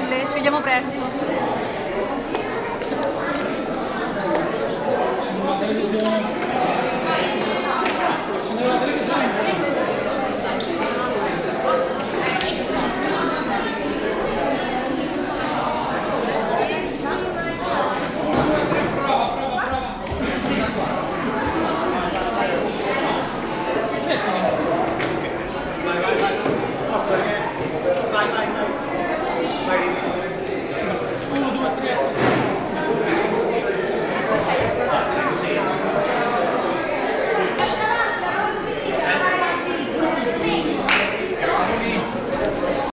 belle, ci vediamo presto.